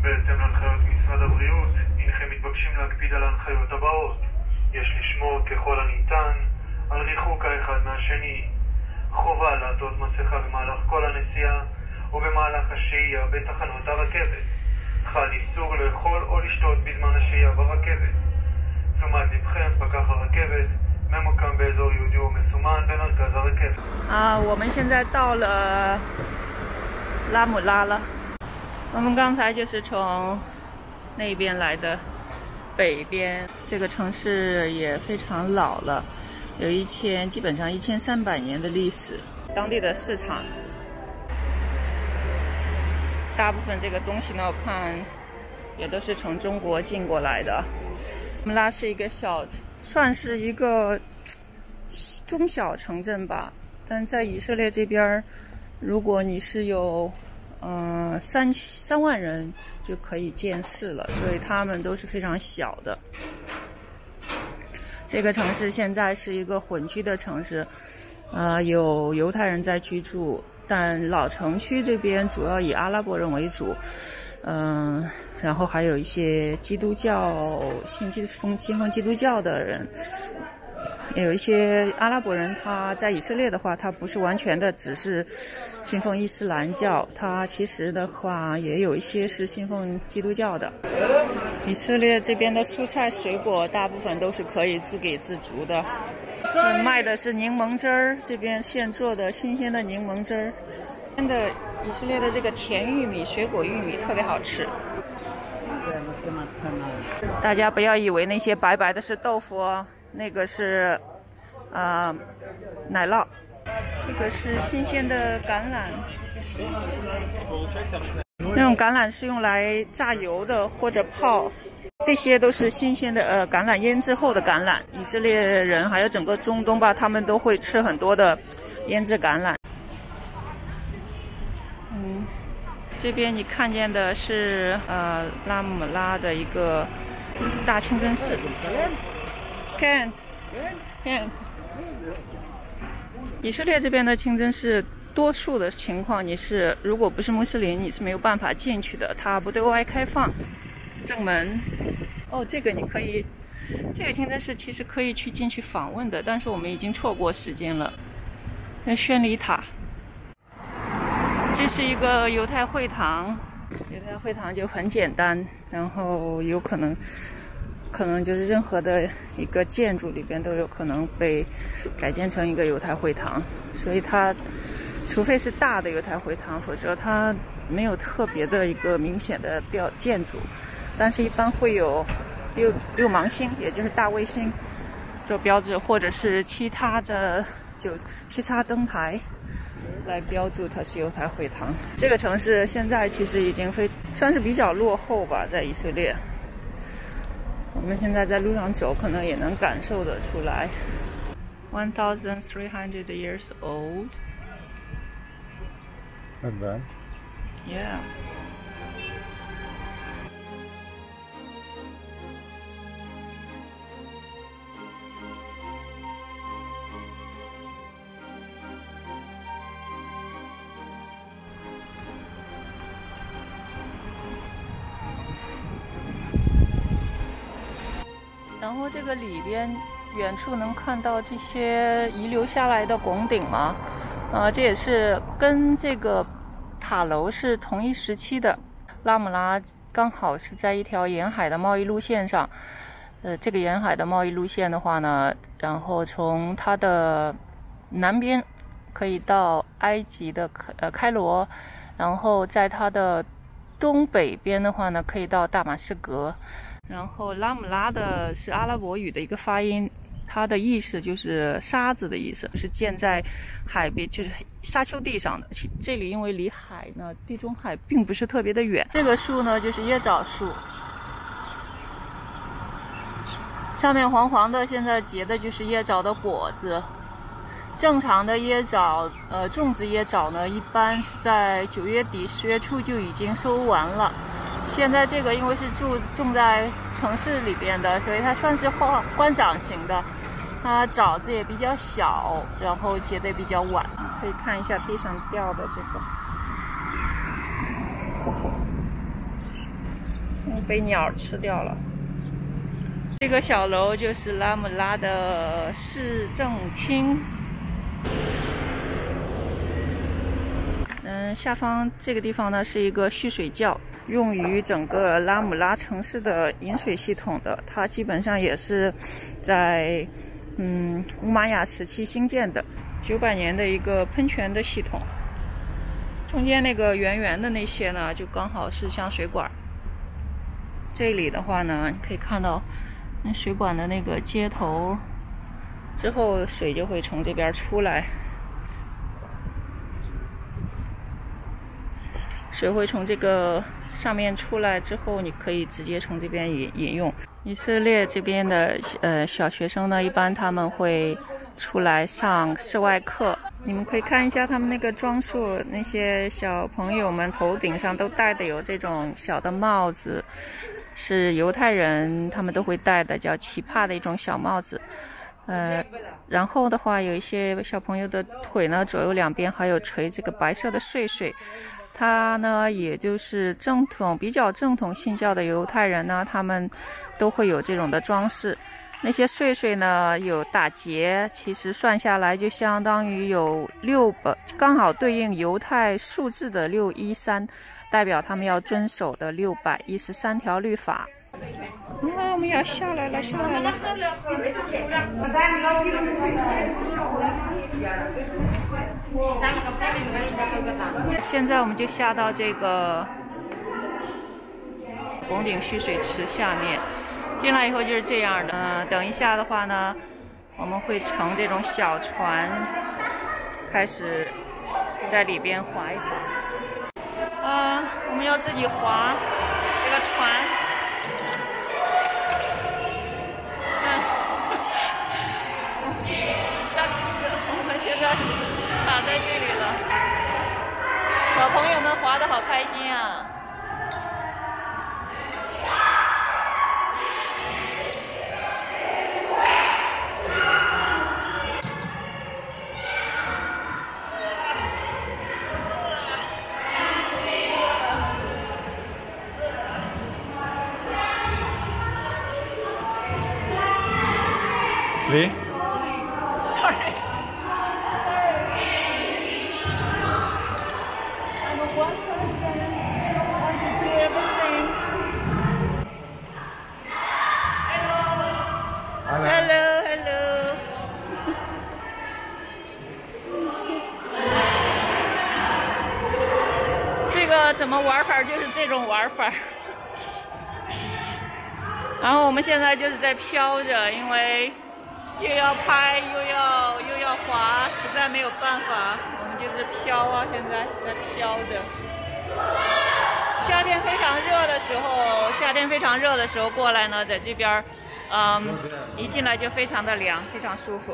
בהתאם להנחיות משרד הבריאות, הנכם מתבקשים להקפיד על ההנחיות הבאות. יש לשמור ככל הניתן על ריחוק האחד מהשני. חובה לעטות מסכה במהלך כל הנסיעה ובמהלך השהייה בתחנות הרכבת. חל איסור לאכול או לשתות בזמן השהייה ברכבת. תשומת לבכם, פקח הרכבת, ממוקם באזור יהודי ומסומן במרכז הרכבת. 啊，我们现在到了拉姆拉了。 我们刚才就是从那边来的，北边这个城市也非常老了，有一千基本上一千三百年的历史。当地的市场，大部分这个东西呢，我看也都是从中国进过来的。我们拉是一个小，算是一个中小城镇吧，但在以色列这边，如果你是有嗯三三万人就可以建市了，所以他们都是非常小的。这个城市现在是一个混居的城市，呃，有犹太人在居住，但老城区这边主要以阿拉伯人为主，嗯、然后还有一些基督教信基奉信奉基督教的人，有一些阿拉伯人，他在以色列的话，他不是完全的只是信奉伊斯兰教，他其实的话也有一些是信奉基督教的。以色列这边的蔬菜水果大部分都是可以自给自足的，是卖的是柠檬汁儿，这边现做的新鲜的柠檬汁儿。真的，以色列的这个甜玉米、水果玉米特别好吃。大家不要以为那些白白的是豆腐哦，那个是啊、奶酪，这个是新鲜的橄榄。那种橄榄是用来榨油的或者泡，这些都是新鲜的呃橄榄腌制后的橄榄。以色列人还有整个中东吧，他们都会吃很多的腌制橄榄。嗯，这边你看见的是呃拉姆拉的一个大清真寺。看，看，以色列这边的清真寺。多数的情况，你是如果不是穆斯林，你是没有办法进去的，它不对外开放。正门，哦，这个你可以，这个清真寺其实可以去进去访问的，但是我们已经错过时间了。那宣礼塔，这是一个犹太会堂，犹太会堂就很简单，然后有可能，可能就是任何的一个建筑里边都有可能被改建成一个犹太会堂，所以它。除非是大的犹太会堂，否则它没有特别的一个明显的标建筑，但是一般会有六六芒星，也就是大卫星做标志，或者是其他的就七叉灯台来标注它是犹太会堂。这个城市现在其实已经非算是比较落后吧，在以色列。我们现在在路上走，可能也能感受得出来。One thousand three hundred years old. Not bad. Yeah. 然后这个里边远处能看到这些遗留下来的拱顶吗？呃，这也是跟这个塔楼是同一时期的。拉姆拉刚好是在一条沿海的贸易路线上。呃，这个沿海的贸易路线的话呢，然后从它的南边可以到埃及的呃开罗，然后在它的东北边的话呢，可以到大马士革。然后拉姆拉的是阿拉伯语的一个发音。它的意思就是沙子的意思，是建在海边，就是沙丘地上的。这里因为离海呢，地中海并不是特别的远。这个树呢，就是椰枣树，上面黄黄的，现在结的就是椰枣的果子。正常的椰枣，呃，种植椰枣呢，一般是在九月底十月初就已经收完了。现在这个因为是住种在城市里边的，所以它算是花观赏型的。它枣子也比较小，然后结的比较晚。可以看一下地上掉的这个。被鸟吃掉了。这个小楼就是拉姆拉的市政厅。下方这个地方呢是一个蓄水窖，用于整个拉姆拉城市的饮水系统的。它基本上也是在嗯乌玛雅时期兴建的，九百年的一个喷泉的系统。中间那个圆圆的那些呢，就刚好是像水管。这里的话呢，你可以看到那水管的那个接头，之后水就会从这边出来。水会从这个上面出来之后，你可以直接从这边饮饮用。以色列这边的呃小学生呢，一般他们会出来上室外课。你们可以看一下他们那个装束，那些小朋友们头顶上都戴的有这种小的帽子，是犹太人他们都会戴的，叫奇葩的一种小帽子。呃，然后的话，有一些小朋友的腿呢，左右两边还有垂这个白色的穗穗。他呢，也就是正统、比较正统信教的犹太人呢，他们都会有这种的装饰。那些穗穗呢，有打结，其实算下来就相当于有六百，刚好对应犹太数字的六一三，代表他们要遵守的六百一十三条律法。我们要下来了，下来了。现在我们就下到这个拱顶蓄水池下面，进来以后就是这样的。嗯，等一下的话呢，我们会乘这种小船开始在里边划一划。啊，我们要自己划这个船。卡在这里了，小朋友们滑的好开心啊！喂。怎么玩法就是这种玩法，然后我们现在就是在飘着，因为又要拍又要又要滑，实在没有办法，我们就是飘啊，现在在飘着。夏天非常热的时候，夏天非常热的时候过来呢，在这边，嗯，一进来就非常的凉，非常舒服。